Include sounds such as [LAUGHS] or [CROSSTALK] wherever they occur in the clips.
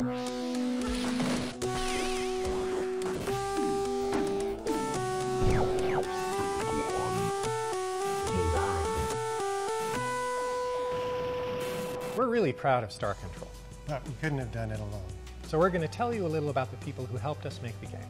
We're really proud of Star Control. But we couldn't have done it alone. So we're going to tell you a little about the people who helped us make the game.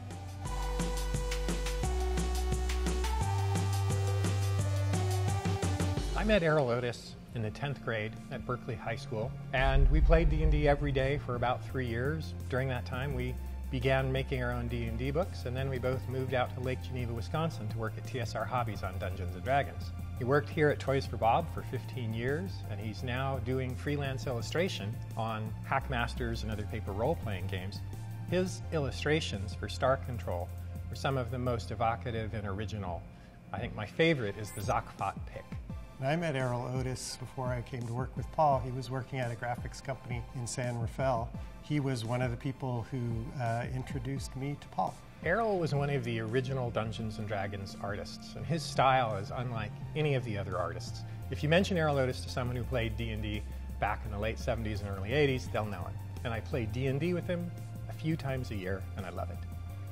I met Erol Otus in the 10th grade at Berkeley High School, and we played D&D every day for about three years. During that time, we began making our own D&D books, and then we both moved out to Lake Geneva, Wisconsin to work at TSR Hobbies on Dungeons & Dragons. He worked here at Toys for Bob for 15 years, and he's now doing freelance illustration on Hackmasters and other paper role-playing games. His illustrations for Star Control were some of the most evocative and original. I think my favorite is the Zakfat pick. I met Erol Otus before I came to work with Paul. He was working at a graphics company in San Rafael. He was one of the people who uh, introduced me to Paul. Erol was one of the original Dungeons & Dragons artists, and his style is unlike any of the other artists. If you mention Erol Otus to someone who played D&D back in the late 70s and early 80s, they'll know him. And I play D&D with him a few times a year, and I love it.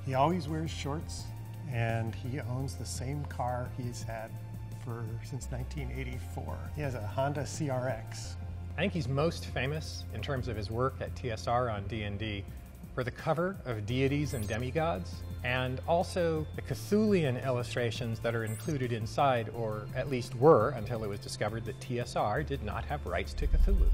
He always wears shorts, and he owns the same car he's had for since 1984. He has a Honda CRX. I think he's most famous in terms of his work at TSR on D&D for the cover of Deities and Demigods, and also the Cthulian illustrations that are included inside, or at least were until it was discovered that TSR did not have rights to Cthulhu.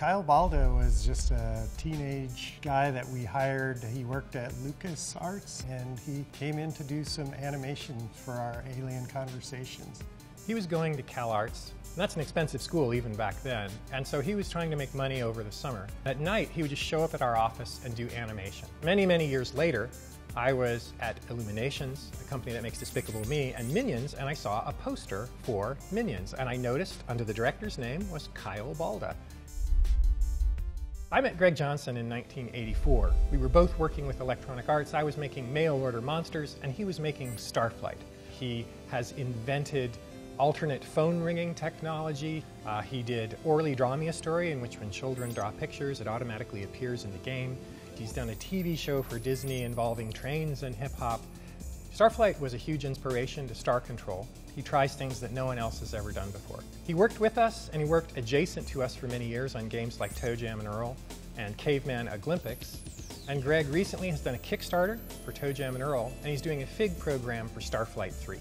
Kyle Balda was just a teenage guy that we hired. He worked at LucasArts and he came in to do some animation for our Alien Conversations. He was going to CalArts. That's an expensive school even back then, and so he was trying to make money over the summer. At night, he would just show up at our office and do animation. Many, many years later, I was at Illuminations, a company that makes Despicable Me, and Minions, and I saw a poster for Minions, and I noticed under the director's name was Kyle Balda. I met Greg Johnson in 1984. We were both working with Electronic Arts. I was making mail order monsters, and he was making Starflight. He has invented alternate phone ringing technology. Uh, he did Orly Draw Me a Story, in which when children draw pictures, it automatically appears in the game. He's done a TV show for Disney involving trains and hip hop. Starflight was a huge inspiration to Star Control. He tries things that no one else has ever done before. He worked with us and he worked adjacent to us for many years on games like ToeJam and Earl and Caveman Olympics. And Greg recently has done a Kickstarter for ToeJam and Earl and he's doing a FIG program for Starflight 3.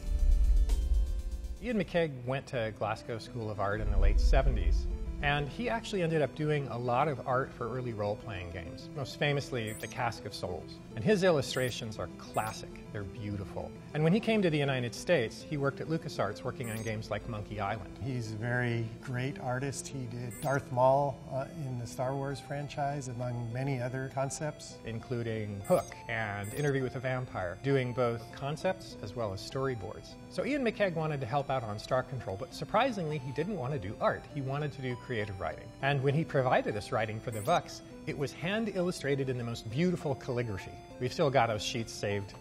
Iain McCaig went to Glasgow School of Art in the late 70s and he actually ended up doing a lot of art for early role-playing games, most famously The Cask of Souls. And his illustrations are classic. They're beautiful. And when he came to the United States, he worked at LucasArts working on games like Monkey Island. He's a very great artist. He did Darth Maul uh, in the Star Wars franchise, among many other concepts. Including Hook and Interview with a Vampire, doing both concepts as well as storyboards. So Iain McCaig wanted to help out on Star Control, but surprisingly, he didn't want to do art. He wanted to do creative writing. And when he provided us writing for the Vux, it was hand illustrated in the most beautiful calligraphy. We've still got those sheets saved.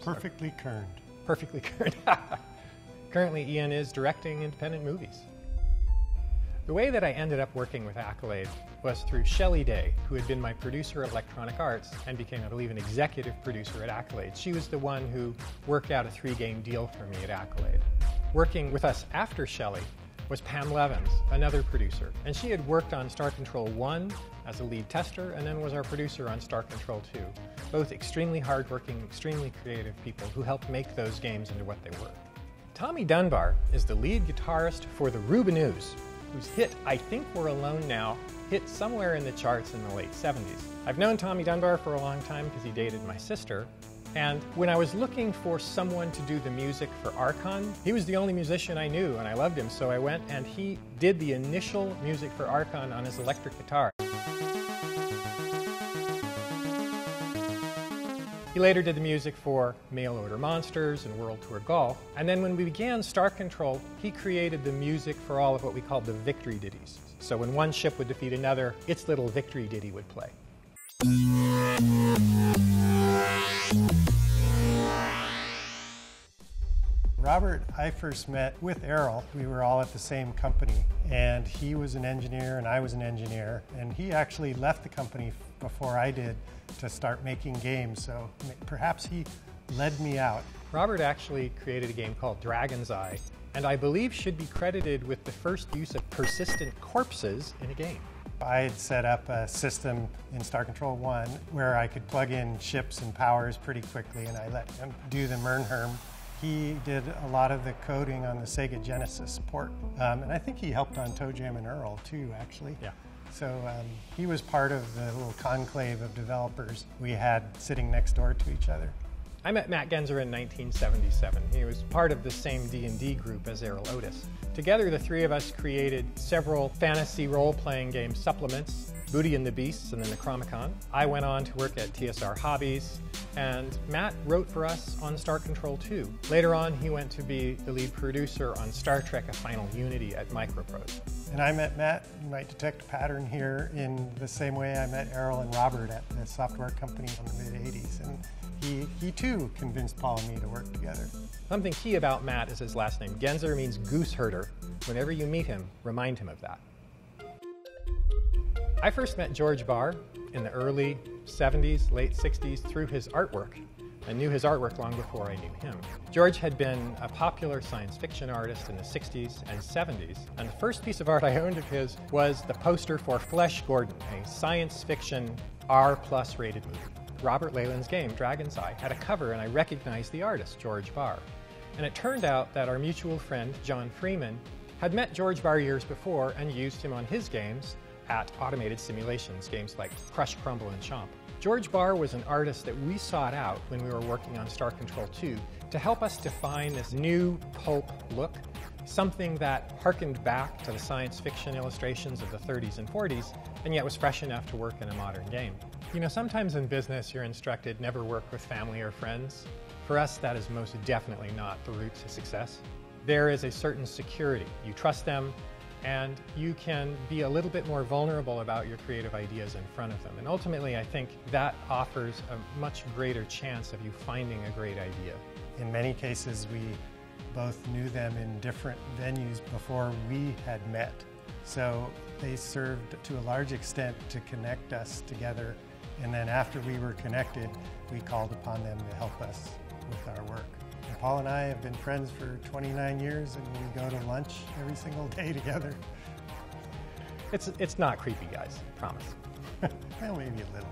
Perfectly kerned. Perfectly [LAUGHS] kerned. Currently, Iain is directing independent movies. The way that I ended up working with Accolade was through Shelley Day, who had been my producer at Electronic Arts and became, I believe, an executive producer at Accolade. She was the one who worked out a three game deal for me at Accolade. Working with us after Shelley was Pam Levins, another producer. And she had worked on Star Control 1 as a lead tester and then was our producer on Star Control 2. Both extremely hardworking, extremely creative people who helped make those games into what they were. Tommy Dunbar is the lead guitarist for the Rubinoos, whose hit I Think We're Alone Now hit somewhere in the charts in the late 70s. I've known Tommy Dunbar for a long time because he dated my sister, and when I was looking for someone to do the music for Archon, he was the only musician I knew and I loved him, so I went and he did the initial music for Archon on his electric guitar. He later did the music for Mail Order Monsters and World Tour Golf. And then when we began Star Control, he created the music for all of what we called the victory ditties. So when one ship would defeat another, its little victory ditty would play. Robert, I first met with Erol. We were all at the same company, and he was an engineer and I was an engineer. And he actually left the company before I did to start making games, so perhaps he led me out. Robert actually created a game called Dragon's Eye, and I believe should be credited with the first use of persistent corpses in a game. I had set up a system in Star Control 1 where I could plug in ships and powers pretty quickly, and I let him do the Mmrnmhrm. He did a lot of the coding on the Sega Genesis port, um, and I think he helped on ToeJam and Earl too, actually. Yeah. So um, he was part of the little conclave of developers we had sitting next door to each other. I met Matt Genzer in 1977. He was part of the same D&D group as Erol Otus. Together, the three of us created several fantasy role-playing game supplements, Booty and the Beasts and then the Necromicon. I went on to work at TSR Hobbies, and Matt wrote for us on Star Control 2. Later on, he went to be the lead producer on Star Trek A Final Unity at Microprose. And I met Matt, you might detect a pattern here, in the same way I met Erol and Robert at the software company in the mid-80s. And he, he too convinced Paul and me to work together. Something key about Matt is his last name. Genzer means goose herder. Whenever you meet him, remind him of that. I first met George Barr in the early 70s, late 60s through his artwork. I knew his artwork long before I knew him. George had been a popular science fiction artist in the 60s and 70s, and the first piece of art I owned of his was the poster for Flesh Gordon, a science fiction R plus rated movie. Robert Leyland's game, Dragon's Eye, had a cover and I recognized the artist, George Barr. And it turned out that our mutual friend, Jon Freeman, had met George Barr years before and used him on his games at automated simulations, games like Crush, Crumble, and Chomp. George Barr was an artist that we sought out when we were working on Star Control 2 to help us define this new pulp look, something that harkened back to the science fiction illustrations of the 30s and 40s, and yet was fresh enough to work in a modern game. You know, sometimes in business you're instructed never work with family or friends. For us, that is most definitely not the route to success. There is a certain security. You trust them, and you can be a little bit more vulnerable about your creative ideas in front of them. And ultimately, I think that offers a much greater chance of you finding a great idea. In many cases, we both knew them in different venues before we had met. So they served to a large extent to connect us together and then after we were connected, we called upon them to help us with our work. Paul and I have been friends for 29 years and we go to lunch every single day [LAUGHS] together. It's, it's not creepy, guys, promise. [LAUGHS] well, maybe a little.